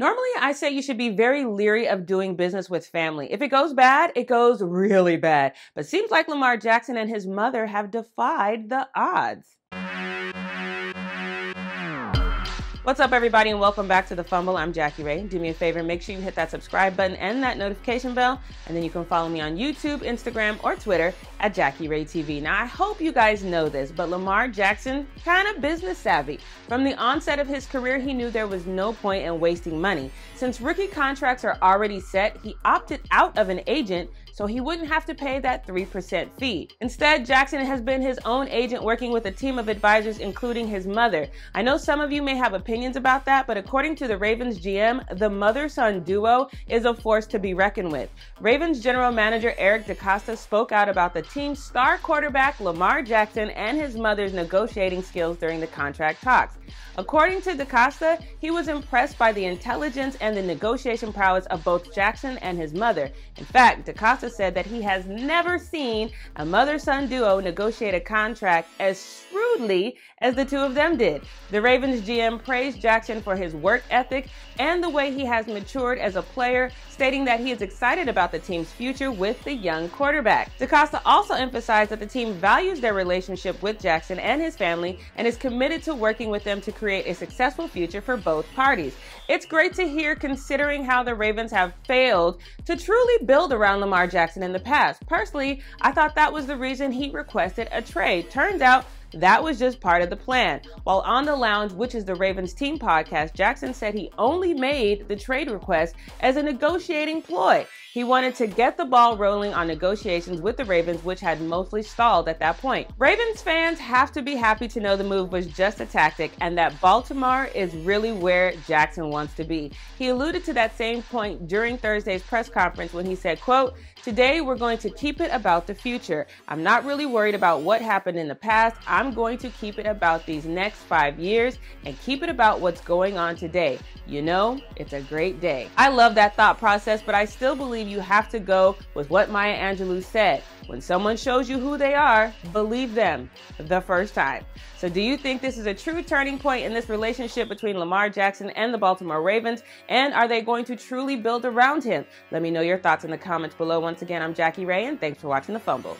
Normally, I say you should be very leery of doing business with family. If it goes bad, it goes really bad. But seems like Lamar Jackson and his mother have defied the odds. What's up, everybody, and welcome back to The Fumble. I'm Jackie Rae. Do me a favor, make sure you hit that subscribe button and that notification bell, and then you can follow me on YouTube, Instagram, or Twitter at Jackie Rae TV. Now, I hope you guys know this, but Lamar Jackson, kind of business savvy. From the onset of his career, he knew there was no point in wasting money. Since rookie contracts are already set, he opted out of an agent so he wouldn't have to pay that 3% fee. Instead, Jackson has been his own agent working with a team of advisors, including his mother. I know some of you may have opinions about that, but according to the Ravens GM, the mother son duo is a force to be reckoned with. Ravens general manager Eric DeCosta spoke out about the team's star quarterback Lamar Jackson and his mother's negotiating skills during the contract talks. According to DeCosta, he was impressed by the intelligence and the negotiation prowess of both Jackson and his mother. In fact, DeCosta said that he has never seen a mother son duo negotiate a contract as shrewdly as the two of them did. The Ravens GM praised Jackson for his work ethic and the way he has matured as a player, stating that he is excited about the team's future with the young quarterback. DeCosta also emphasized that the team values their relationship with Jackson and his family and is committed to working with them to create a successful future for both parties. It's great to hear considering how the Ravens have failed to truly build around Lamar Jackson in the past. Personally, I thought that was the reason he requested a trade. Turns out that was just part of the plan. While on the lounge, which is the Ravens team podcast, Jackson said he only made the trade request as a negotiating ploy. He wanted to get the ball rolling on negotiations with the Ravens, which had mostly stalled at that point. Ravens fans have to be happy to know the move was just a tactic and that Baltimore is really where Jackson wants to be. He alluded to that same point during Thursday's press conference when he said, quote, Today we're going to keep it about the future. I'm not really worried about what happened in the past. I'm going to keep it about these next five years and keep it about what's going on today. You know, it's a great day. I love that thought process, but I still believe you have to go with what Maya Angelou said. When someone shows you who they are, believe them the first time. So, do you think this is a true turning point in this relationship between Lamar Jackson and the Baltimore Ravens? And are they going to truly build around him? Let me know your thoughts in the comments below. Once again, I'm Jackie Rae, and thanks for watching The Fumble.